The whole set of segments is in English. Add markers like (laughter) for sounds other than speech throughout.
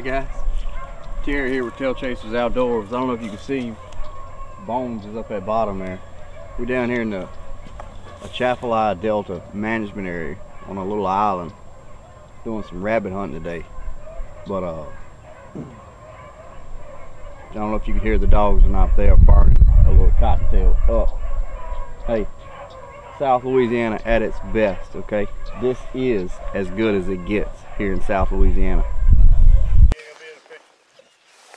Hey guys, Terry here with Tail Chasers Outdoors. I don't know if you can see, Bones is up at bottom there. We're down here in the Atchafalaya Delta management area on a little island doing some rabbit hunting today. But uh, I don't know if you can hear the dogs or not. They are burning a little cottontail up. Hey, South Louisiana at its best, okay? This is as good as it gets here in South Louisiana.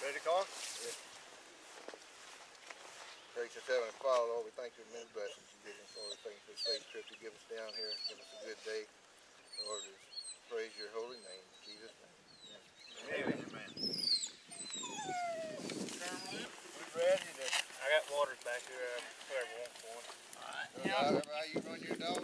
Ready, Carl? Yeah. Gracious Heavenly Father, Lord, we thank you for many blessings you give us, Lord. We thank you for the safe trip you give us down here. Give us a good day. Lord, we praise your holy name. In Jesus' name. Amen. Amen. We ready to I got waters back here. Whoever wants one. However how you run your dog,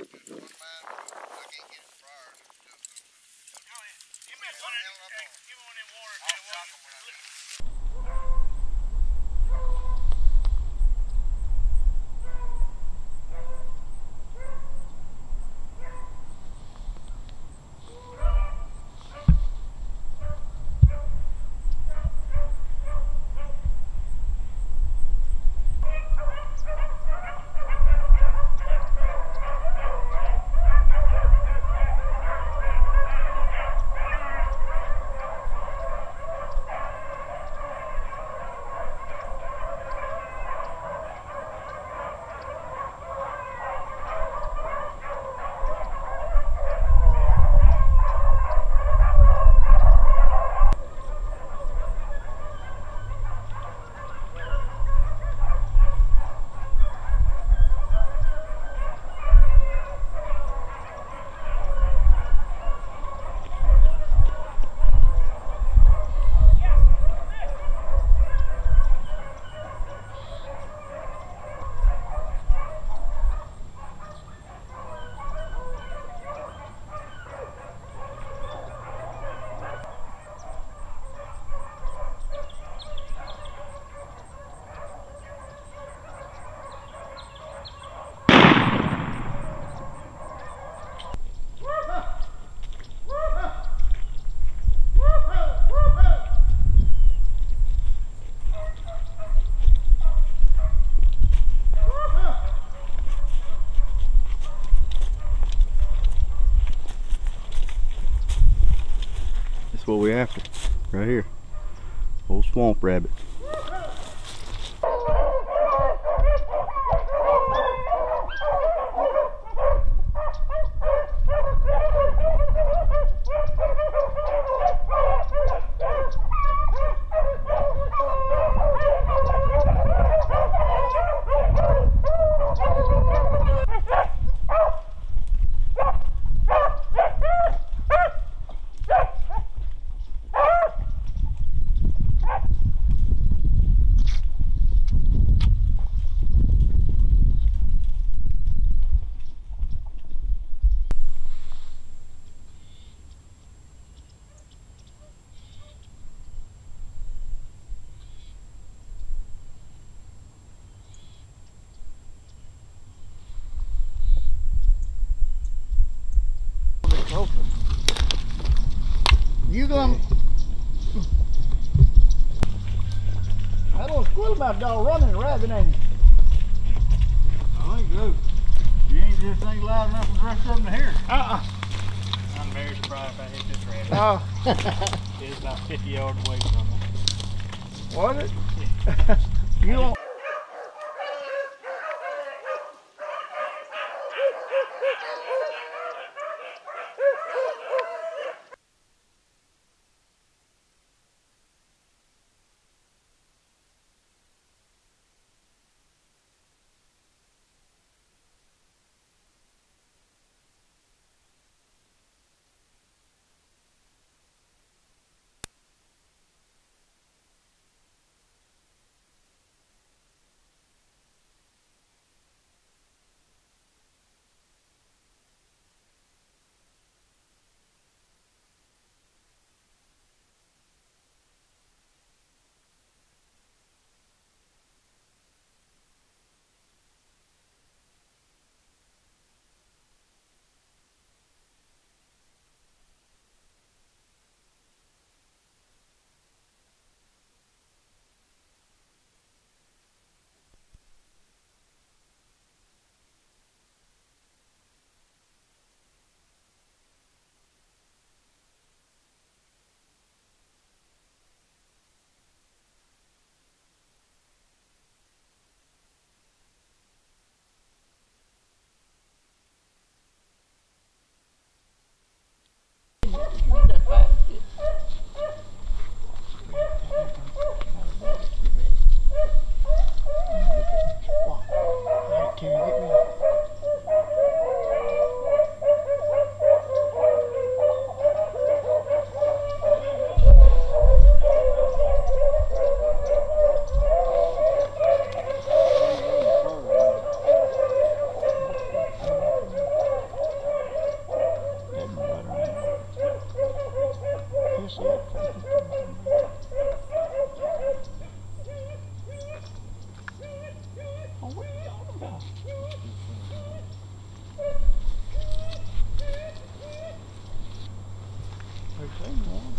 after, right here. Old swamp rabbit. You gonna? I don't squeal about dog running rabbit ain't you? I think so. You ain't just ain't loud enough for the rest of them to hear. Uh-uh. I'm very surprised if I hit this rabbit. Oh, (laughs) It's about 50 yards away from me. was it? (laughs) you don't. Seen one.